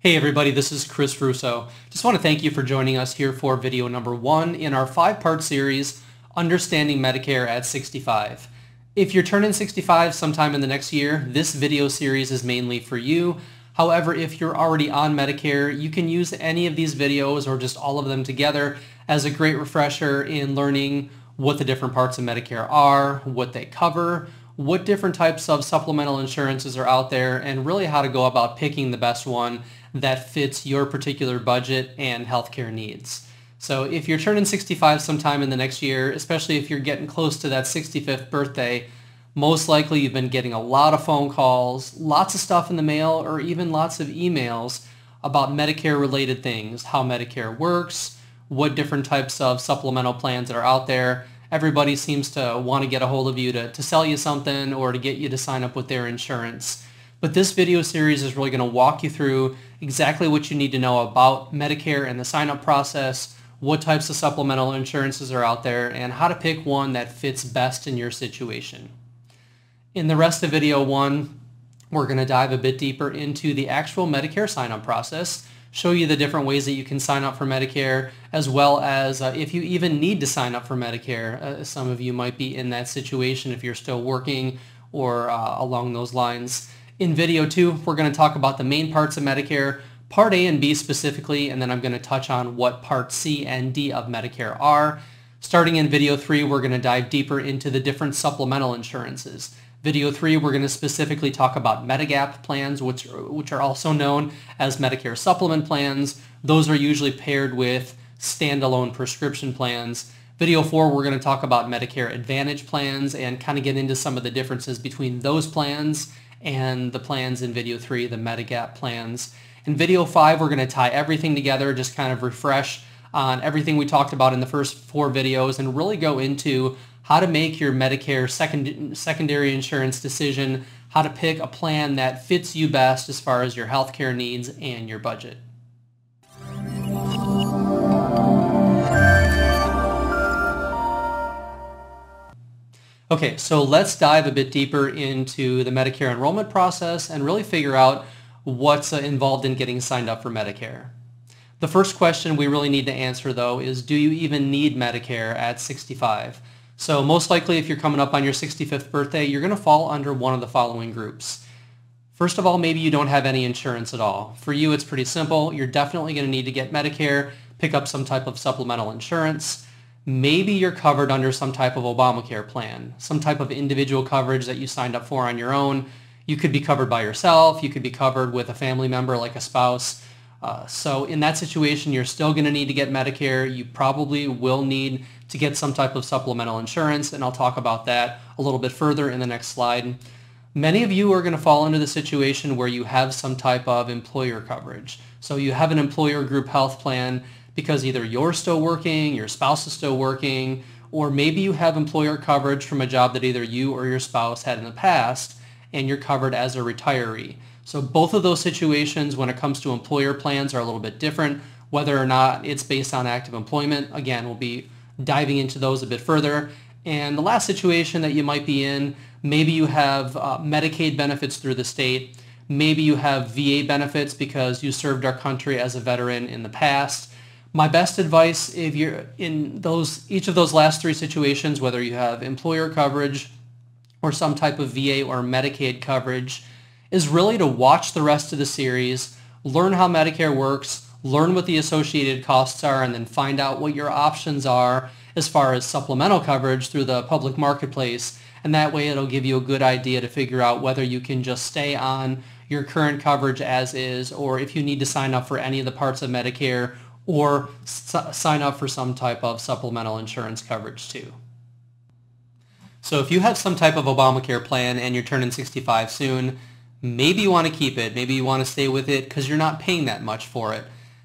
Hey everybody, this is Chris Russo. Just want to thank you for joining us here for video number one in our five-part series, Understanding Medicare at 65. If you're turning 65 sometime in the next year, this video series is mainly for you. However, if you're already on Medicare, you can use any of these videos or just all of them together as a great refresher in learning what the different parts of Medicare are, what they cover, what different types of supplemental insurances are out there, and really how to go about picking the best one that fits your particular budget and healthcare needs. So if you're turning 65 sometime in the next year, especially if you're getting close to that 65th birthday, most likely you've been getting a lot of phone calls, lots of stuff in the mail, or even lots of emails about Medicare related things, how Medicare works, what different types of supplemental plans that are out there. Everybody seems to want to get a hold of you to, to sell you something or to get you to sign up with their insurance. But this video series is really going to walk you through exactly what you need to know about Medicare and the sign-up process, what types of supplemental insurances are out there, and how to pick one that fits best in your situation. In the rest of video one, we're going to dive a bit deeper into the actual Medicare sign-up process, show you the different ways that you can sign up for Medicare, as well as uh, if you even need to sign up for Medicare. Uh, some of you might be in that situation if you're still working or uh, along those lines. In video two, we're going to talk about the main parts of Medicare, Part A and B specifically, and then I'm going to touch on what Part C and D of Medicare are. Starting in video three, we're going to dive deeper into the different supplemental insurances. Video three, we're going to specifically talk about Medigap plans, which, which are also known as Medicare supplement plans. Those are usually paired with standalone prescription plans. Video four, we're going to talk about Medicare Advantage plans and kind of get into some of the differences between those plans and the plans in video three, the Medigap plans. In video five, we're going to tie everything together, just kind of refresh on everything we talked about in the first four videos and really go into how to make your Medicare second, secondary insurance decision, how to pick a plan that fits you best as far as your healthcare needs and your budget. Okay, so let's dive a bit deeper into the Medicare enrollment process and really figure out what's uh, involved in getting signed up for Medicare. The first question we really need to answer though is do you even need Medicare at 65? So most likely if you're coming up on your 65th birthday, you're going to fall under one of the following groups. First of all, maybe you don't have any insurance at all. For you, it's pretty simple. You're definitely going to need to get Medicare, pick up some type of supplemental insurance maybe you're covered under some type of Obamacare plan, some type of individual coverage that you signed up for on your own. You could be covered by yourself. You could be covered with a family member like a spouse. Uh, so in that situation, you're still going to need to get Medicare. You probably will need to get some type of supplemental insurance, and I'll talk about that a little bit further in the next slide. Many of you are going to fall into the situation where you have some type of employer coverage. So you have an employer group health plan because either you're still working, your spouse is still working, or maybe you have employer coverage from a job that either you or your spouse had in the past and you're covered as a retiree. So both of those situations when it comes to employer plans are a little bit different. Whether or not it's based on active employment, again, we'll be diving into those a bit further. And the last situation that you might be in, maybe you have uh, Medicaid benefits through the state. Maybe you have VA benefits because you served our country as a veteran in the past my best advice if you're in those each of those last three situations, whether you have employer coverage or some type of VA or Medicaid coverage, is really to watch the rest of the series, learn how Medicare works, learn what the associated costs are, and then find out what your options are as far as supplemental coverage through the public marketplace. And that way it'll give you a good idea to figure out whether you can just stay on your current coverage as is, or if you need to sign up for any of the parts of Medicare or sign up for some type of supplemental insurance coverage too. So if you have some type of Obamacare plan and you're turning 65 soon, maybe you want to keep it, maybe you want to stay with it because you're not paying that much for it.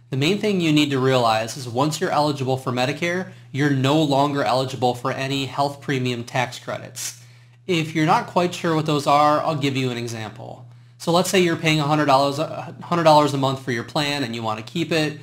The main thing you need to realize is once you're eligible for Medicare, you're no longer eligible for any health premium tax credits. If you're not quite sure what those are, I'll give you an example. So let's say you're paying $100, $100 a month for your plan and you want to keep it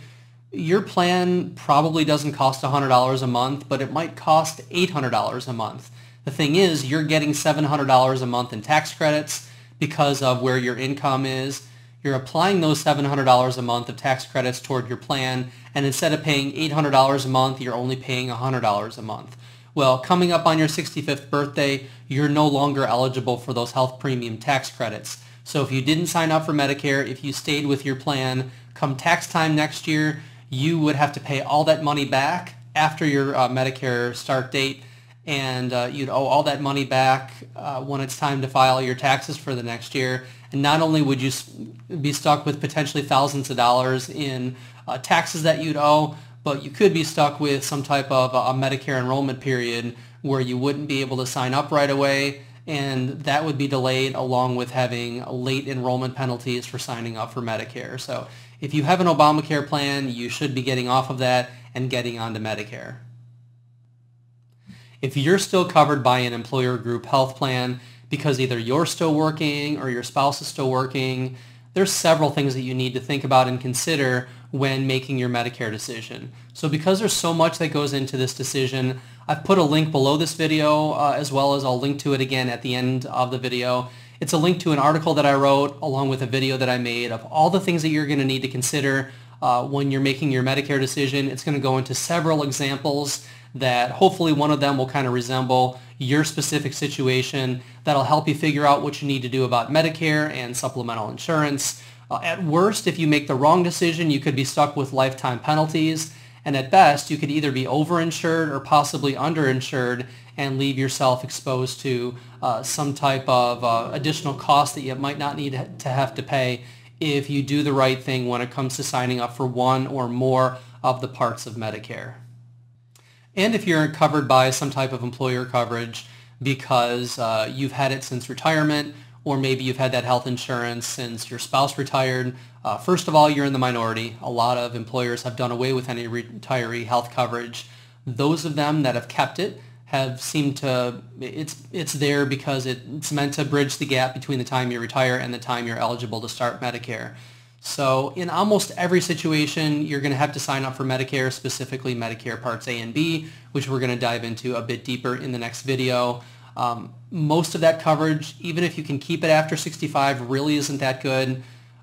your plan probably doesn't cost $100 a month, but it might cost $800 a month. The thing is, you're getting $700 a month in tax credits because of where your income is. You're applying those $700 a month of tax credits toward your plan, and instead of paying $800 a month, you're only paying $100 a month. Well, coming up on your 65th birthday, you're no longer eligible for those health premium tax credits. So if you didn't sign up for Medicare, if you stayed with your plan, come tax time next year, you would have to pay all that money back after your uh, Medicare start date, and uh, you'd owe all that money back uh, when it's time to file your taxes for the next year. And not only would you be stuck with potentially thousands of dollars in uh, taxes that you'd owe, but you could be stuck with some type of a Medicare enrollment period where you wouldn't be able to sign up right away and that would be delayed along with having late enrollment penalties for signing up for Medicare. So if you have an Obamacare plan, you should be getting off of that and getting onto Medicare. If you're still covered by an employer group health plan because either you're still working or your spouse is still working, there's several things that you need to think about and consider when making your Medicare decision. So because there's so much that goes into this decision, I've put a link below this video uh, as well as I'll link to it again at the end of the video. It's a link to an article that I wrote along with a video that I made of all the things that you're going to need to consider uh, when you're making your Medicare decision. It's going to go into several examples that hopefully one of them will kind of resemble your specific situation. That'll help you figure out what you need to do about Medicare and supplemental insurance. Uh, at worst, if you make the wrong decision, you could be stuck with lifetime penalties. And at best, you could either be overinsured or possibly underinsured and leave yourself exposed to uh, some type of uh, additional cost that you might not need to have to pay if you do the right thing when it comes to signing up for one or more of the parts of Medicare. And if you're covered by some type of employer coverage because uh, you've had it since retirement or maybe you've had that health insurance since your spouse retired. Uh, first of all, you're in the minority. A lot of employers have done away with any retiree health coverage. Those of them that have kept it have seemed to it's it's there because it, it's meant to bridge the gap between the time you retire and the time you're eligible to start Medicare. So in almost every situation, you're going to have to sign up for Medicare, specifically Medicare Parts A and B, which we're going to dive into a bit deeper in the next video. Um, most of that coverage, even if you can keep it after 65, really isn't that good.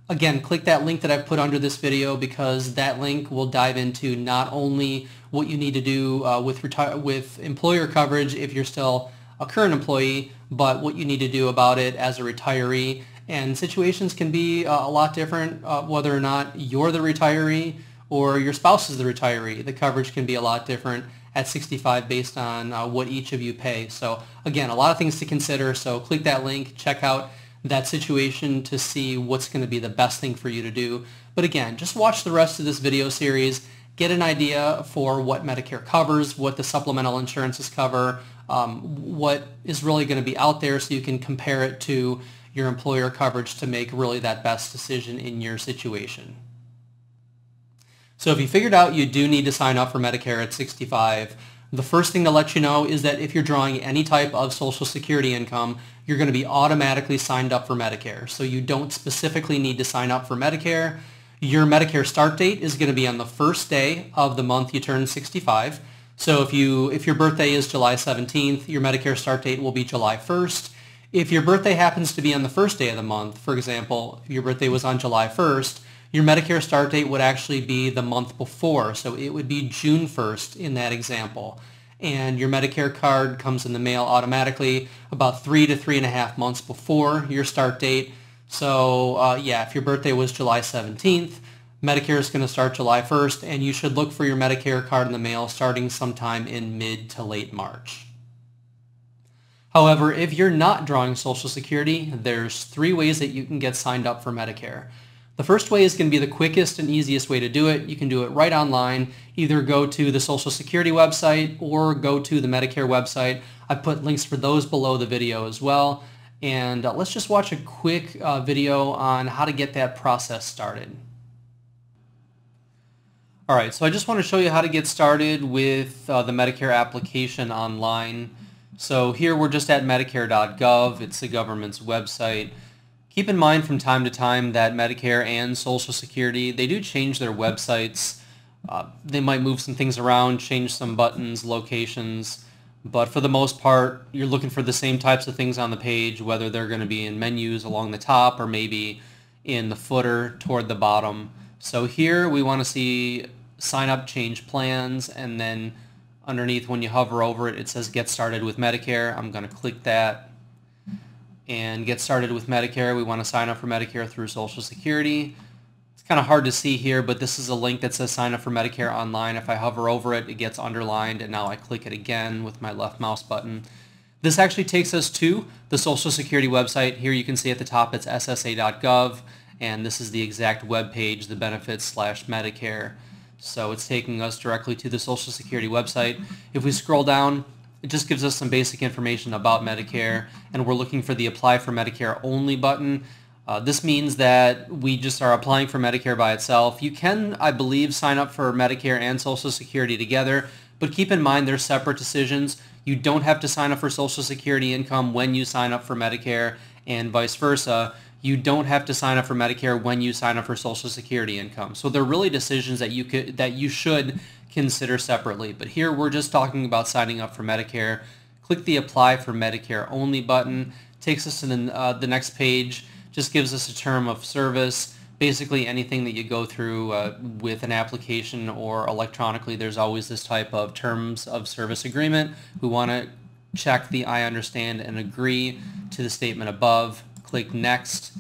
Again, click that link that I've put under this video because that link will dive into not only what you need to do uh, with, with employer coverage if you're still a current employee, but what you need to do about it as a retiree. And situations can be uh, a lot different uh, whether or not you're the retiree or your spouse is the retiree. The coverage can be a lot different at 65 based on uh, what each of you pay. So again, a lot of things to consider. So click that link, check out that situation to see what's going to be the best thing for you to do. But again, just watch the rest of this video series, get an idea for what Medicare covers, what the supplemental insurances cover, um, what is really going to be out there so you can compare it to your employer coverage to make really that best decision in your situation. So if you figured out you do need to sign up for Medicare at 65, the first thing to let you know is that if you're drawing any type of Social Security income, you're going to be automatically signed up for Medicare. So you don't specifically need to sign up for Medicare. Your Medicare start date is going to be on the first day of the month you turn 65. So if you if your birthday is July 17th, your Medicare start date will be July 1st. If your birthday happens to be on the first day of the month, for example, your birthday was on July 1st, your Medicare start date would actually be the month before. So it would be June 1st in that example. And your Medicare card comes in the mail automatically about three to three and a half months before your start date. So uh, yeah, if your birthday was July 17th, Medicare is going to start July 1st, and you should look for your Medicare card in the mail starting sometime in mid to late March. However, if you're not drawing Social Security, there's three ways that you can get signed up for Medicare. The first way is going to be the quickest and easiest way to do it. You can do it right online. Either go to the Social Security website or go to the Medicare website. I put links for those below the video as well. And uh, let's just watch a quick uh, video on how to get that process started. All right, so I just want to show you how to get started with uh, the Medicare application online. So here we're just at medicare.gov. It's the government's website. Keep in mind from time to time that Medicare and Social Security, they do change their websites. Uh, they might move some things around, change some buttons, locations, but for the most part, you're looking for the same types of things on the page, whether they're going to be in menus along the top or maybe in the footer toward the bottom. So here we want to see sign up, change plans, and then underneath when you hover over it, it says get started with Medicare. I'm going to click that and get started with Medicare. We want to sign up for Medicare through Social Security. It's kind of hard to see here, but this is a link that says sign up for Medicare online. If I hover over it, it gets underlined, and now I click it again with my left mouse button. This actually takes us to the Social Security website. Here you can see at the top it's ssa.gov, and this is the exact web page, the benefits slash Medicare. So it's taking us directly to the Social Security website. If we scroll down, it just gives us some basic information about Medicare, and we're looking for the Apply for Medicare Only button. Uh, this means that we just are applying for Medicare by itself. You can, I believe, sign up for Medicare and Social Security together, but keep in mind they're separate decisions. You don't have to sign up for Social Security income when you sign up for Medicare and vice versa. You don't have to sign up for Medicare when you sign up for Social Security income. So they're really decisions that you could that you should consider separately. But here we're just talking about signing up for Medicare. Click the Apply for Medicare Only button. Takes us to the, uh, the next page. Just gives us a term of service basically anything that you go through uh, with an application or electronically, there's always this type of terms of service agreement. We want to check the I understand and agree to the statement above. Click next.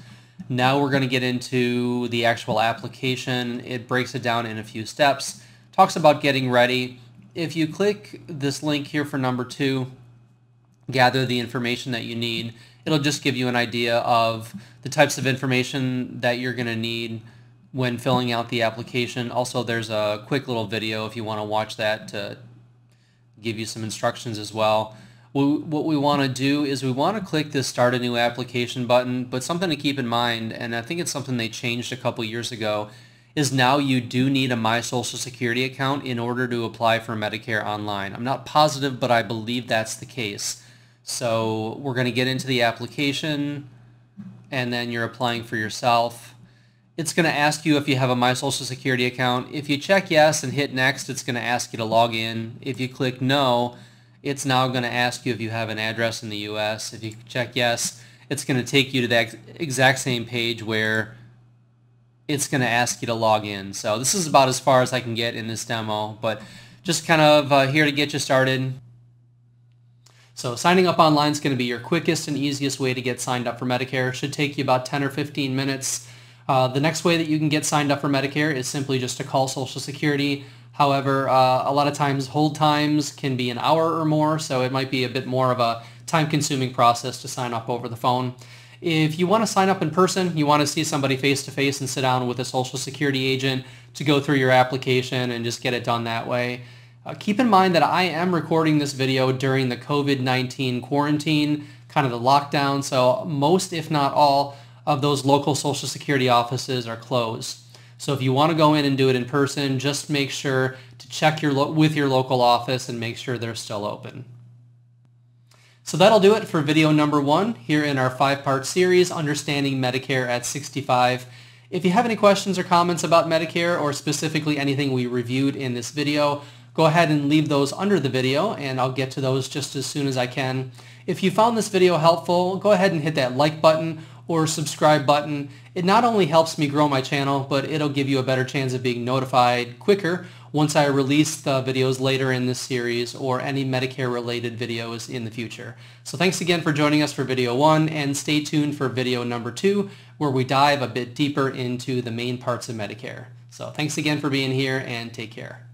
Now we're going to get into the actual application. It breaks it down in a few steps. Talks about getting ready. If you click this link here for number two, gather the information that you need, it'll just give you an idea of the types of information that you're going to need when filling out the application. Also, there's a quick little video if you want to watch that to give you some instructions as well. What we want to do is we want to click this Start a New Application button, but something to keep in mind, and I think it's something they changed a couple years ago, is now you do need a My Social Security account in order to apply for Medicare online. I'm not positive, but I believe that's the case. So we're going to get into the application and then you're applying for yourself. It's going to ask you if you have a My Social Security account. If you check yes and hit next, it's going to ask you to log in. If you click no, it's now going to ask you if you have an address in the U.S. If you check yes, it's going to take you to that exact same page where it's going to ask you to log in. So this is about as far as I can get in this demo, but just kind of uh, here to get you started. So signing up online is going to be your quickest and easiest way to get signed up for Medicare. It should take you about 10 or 15 minutes. Uh, the next way that you can get signed up for Medicare is simply just to call Social Security. However, uh, a lot of times hold times can be an hour or more, so it might be a bit more of a time-consuming process to sign up over the phone. If you want to sign up in person, you want to see somebody face-to-face and sit down with a Social Security agent to go through your application and just get it done that way. Uh, keep in mind that I am recording this video during the COVID-19 quarantine, kind of the lockdown, so most, if not all, of those local Social Security offices are closed. So if you want to go in and do it in person, just make sure to check your with your local office and make sure they're still open. So that'll do it for video number one here in our five-part series, Understanding Medicare at 65. If you have any questions or comments about Medicare or specifically anything we reviewed in this video, go ahead and leave those under the video and I'll get to those just as soon as I can. If you found this video helpful, go ahead and hit that like button or subscribe button. It not only helps me grow my channel, but it'll give you a better chance of being notified quicker once I release the videos later in this series or any Medicare related videos in the future. So thanks again for joining us for video one and stay tuned for video number two where we dive a bit deeper into the main parts of Medicare. So thanks again for being here and take care.